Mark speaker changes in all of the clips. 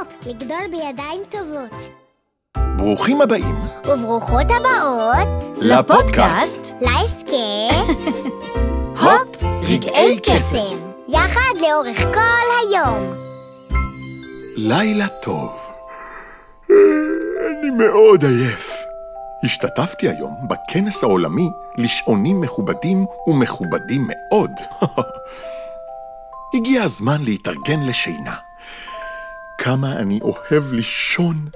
Speaker 1: הופ, לגדול בידיים טובות.
Speaker 2: ברוכים הבאים
Speaker 1: וברוכות הבאות
Speaker 2: לפודקאסט
Speaker 1: להסכת
Speaker 2: הופ רגעי קסם.
Speaker 1: יחד לאורך כל היום.
Speaker 2: לילה טוב. אני מאוד עייף. השתתפתי היום בכנס העולמי לשעונים מכובדים ומכובדים מאוד. הגיע הזמן להתארגן לשינה. כמה אני אוהב לישון.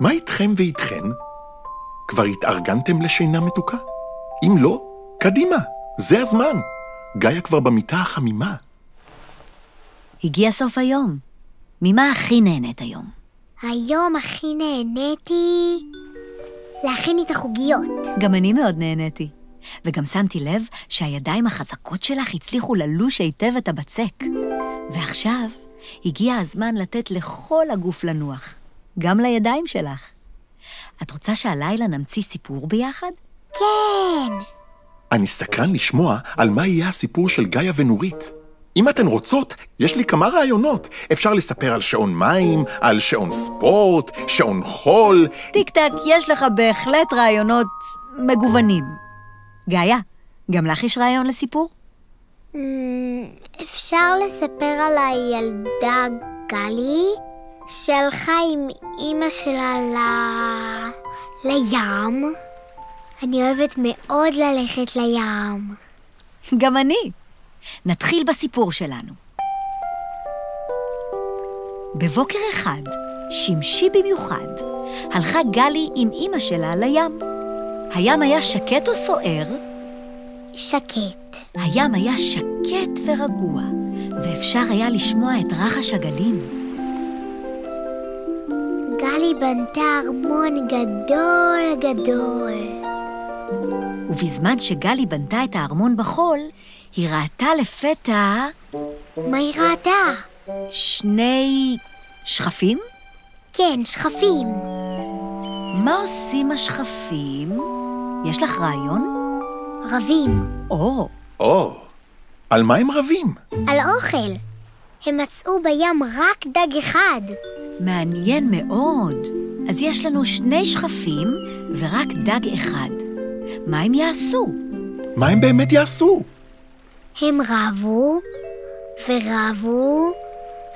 Speaker 2: מה איתכם ואיתכן? כבר התארגנתם לשינה מתוקה? אם לא, קדימה, זה הזמן. גיא כבר במיטה החמימה.
Speaker 3: הגיע סוף היום. ממה הכי נהנית היום?
Speaker 1: היום הכי נהניתי להכין את החוגיות.
Speaker 3: גם אני מאוד נהניתי. וגם שמתי לב שהידיים החזקות שלך הצליחו ללוש היטב את הבצק. ועכשיו הגיע הזמן לתת לכל הגוף לנוח, גם לידיים שלך. את רוצה שהלילה נמציא סיפור ביחד?
Speaker 1: כן.
Speaker 2: אני סקרן לשמוע על מה יהיה הסיפור של גיא ונורית. אם אתן רוצות, יש לי כמה רעיונות. אפשר לספר על שעון מים, על שעון ספורט, שעון חול.
Speaker 3: טיק טק, יש לך בהחלט רעיונות מגוונים. גאיה, גם לך יש רעיון לסיפור?
Speaker 1: אמ, אפשר לספר על הילדה גלי שהלכה עם אימא שלה ל... לים. אני אוהבת מאוד ללכת לים.
Speaker 3: גם אני. נתחיל בסיפור שלנו. בבוקר אחד, שמשי במיוחד, הלכה גלי עם אימא שלה לים. הים היה שקט או סוער?
Speaker 1: שקט.
Speaker 3: הים היה שקט ורגוע, ואפשר היה לשמוע את רחש הגלים.
Speaker 1: גלי בנתה ארמון גדול גדול.
Speaker 3: ובזמן שגלי בנתה את הארמון בחול, היא ראתה לפתע
Speaker 1: מה היא ראתה?
Speaker 3: שני שכפים?
Speaker 1: כן, שכפים.
Speaker 3: מה עושים השכפים? יש לך רעיון?
Speaker 1: רבים.
Speaker 3: או,
Speaker 2: או, על מה הם רבים?
Speaker 1: על אוכל. הם מצאו בים רק דג אחד.
Speaker 3: מעניין מאוד. אז יש לנו שני שכפים ורק דג אחד. מה הם יעשו?
Speaker 2: מה הם באמת יעשו?
Speaker 1: הם רבו, ורבו,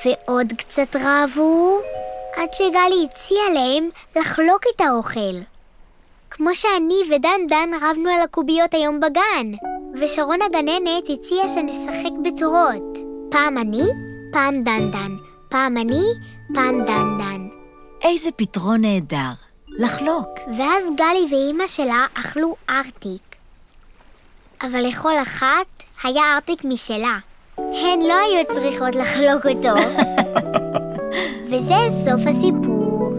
Speaker 1: ועוד קצת רבו, עד שגלי הציעה להם לחלוק את האוכל. כמו שאני ודן דן רבנו על הקוביות היום בגן, ושרון הגננת הציעה שנשחק בתורות. פעם אני, פעם דן דן. פעם אני, פעם דן דן.
Speaker 3: איזה פתרון נהדר. לחלוק.
Speaker 1: ואז גלי ואימא שלה אכלו ארטיק. אבל לכל אחת היה ארטיק משלה. הן לא היו צריכות לחלוק אותו. וזה סוף הסיפור.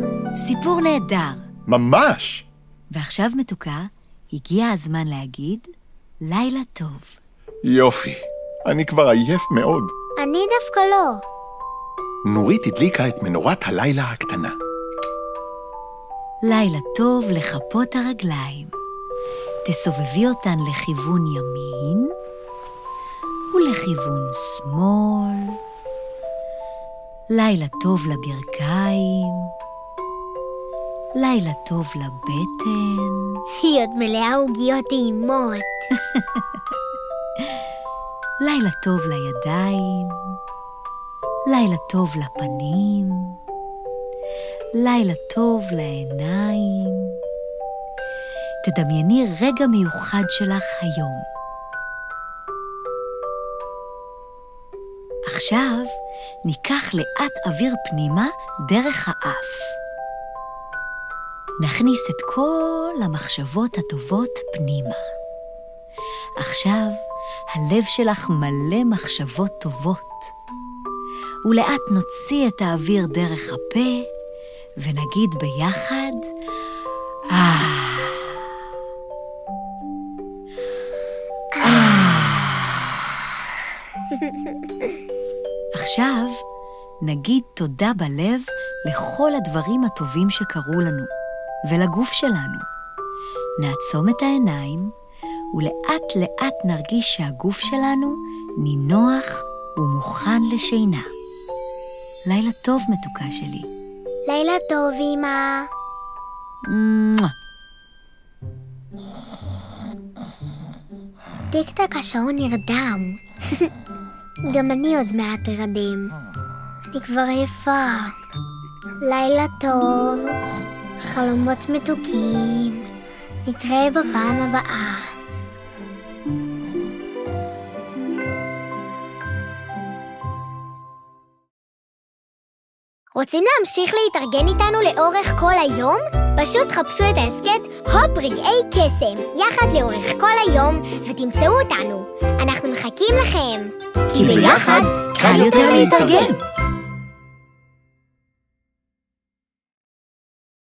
Speaker 3: סיפור נהדר.
Speaker 2: ממש!
Speaker 3: ועכשיו, מתוקה, הגיע הזמן להגיד לילה טוב.
Speaker 2: יופי, אני כבר עייף מאוד.
Speaker 1: אני דווקא לא.
Speaker 2: נורית הדליקה את מנורת הלילה הקטנה.
Speaker 3: לילה טוב לכפות הרגליים. תסובבי אותן לכיוון ימין ולכיוון שמאל. לילה טוב לברכיים. לילה טוב לבטן.
Speaker 1: היא עוד מלאה עוגיות טעימות.
Speaker 3: לילה טוב לידיים. לילה טוב לפנים. לילה טוב לעיניים. תדמייני רגע מיוחד שלך היום. עכשיו ניקח לאט אוויר פנימה דרך האף. נכניס את כל המחשבות הטובות פנימה. עכשיו הלב שלך מלא מחשבות טובות. ולאט נוציא את האוויר דרך הפה, ונגיד ביחד, אה... עכשיו נגיד תודה בלב לכל הדברים הטובים שקרו לנו ולגוף שלנו. נעצום את העיניים ולאט לאט נרגיש שהגוף שלנו נינוח ומוכן לשינה. לילה טוב, מתוקה שלי.
Speaker 1: לילה טוב, אמא.
Speaker 3: מואה.
Speaker 1: טיק-טק השעון נרדם. גם אני עוד מעט ארדם. אני כבר עייפה. לילה טוב, חלומות מתוקים. נתראה בפעם הבאה. רוצים להמשיך להתארגן איתנו לאורך כל היום? פשוט חפשו את ההסכת הופ רגעי קסם, יחד לאורך כל היום, ותמצאו אותנו. אנחנו מחכים לכם.
Speaker 3: כי ביחד קל יותר להתארגן.